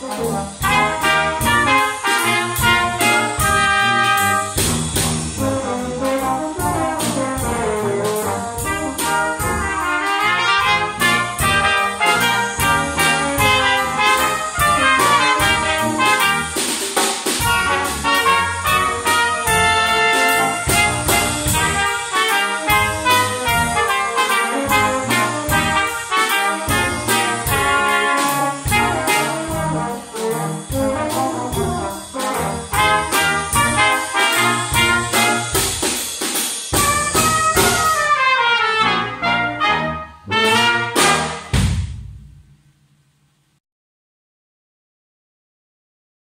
For?